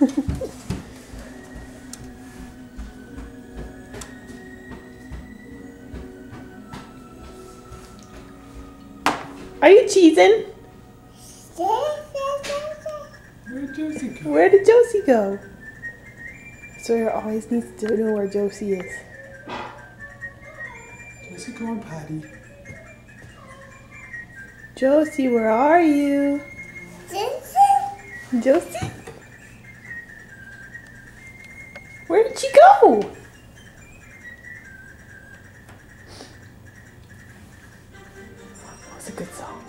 Are you cheesing? Where'd Josie go? Where did Josie go? Sawyer always needs to know where Josie is. Josie going potty. Josie, where are you? Josie? Josie? Where did she go? That was a good song.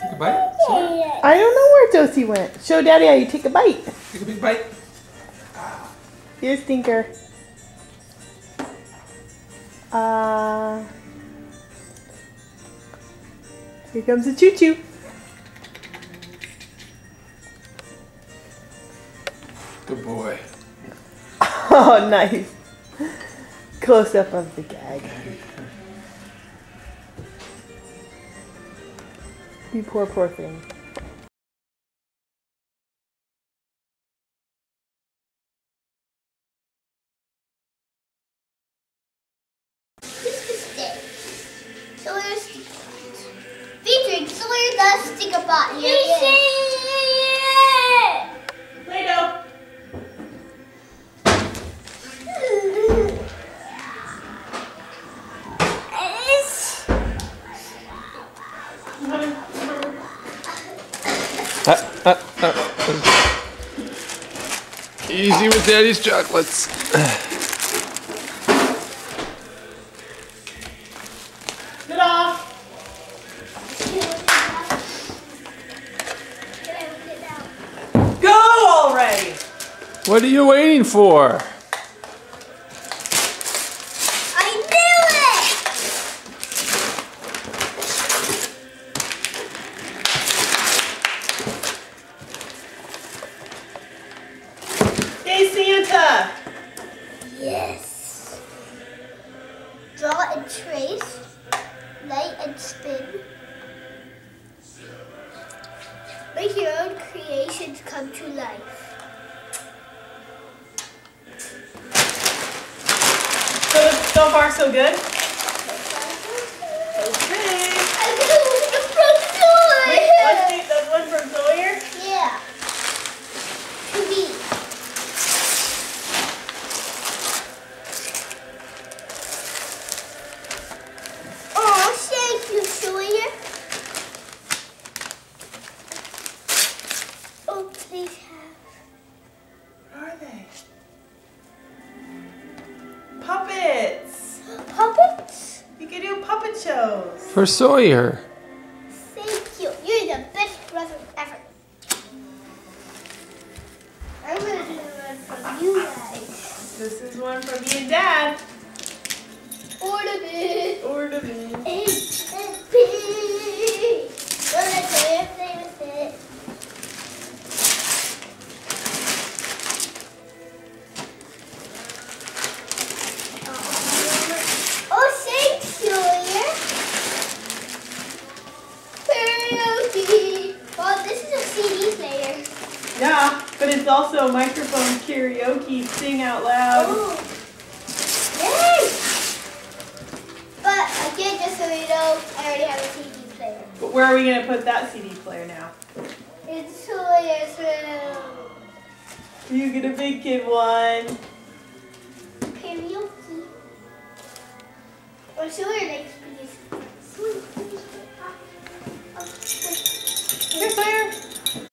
Take a bite? I don't know where Josie went. Show Daddy how you take a bite. Take a big bite. Here's Tinker. Uh, here comes a choo choo. Good boy. Oh, nice. Close up of the gag. You poor, poor thing. Sawyer's featuring Sawyer the Sticker Bot. Here he is. Play-Doh. It's Uh, uh, uh. Easy with Daddy's chocolates. Get off. Go already. What are you waiting for? I knew it. Hey, Santa. Yes. Draw and trace. Light and spin. Make your own creations come to life. So, so far, so good. I'm Okay. gonna open the front door. Wait, let's one from Sawyer. Yeah. To me. Oh, thank you, Sawyer. Oh, please puppet. For Sawyer. Thank you. You're the best brother ever. I'm gonna do one from you guys. This is one from me and Dad. Ornament. Ornament. Yeah, but it's also a microphone karaoke, sing out loud. Oh. Yay! But again, just so you know, I already have a CD player. But where are we gonna put that CD player now? It's Sawyer's room. You get a big kid one. Karaoke. Or like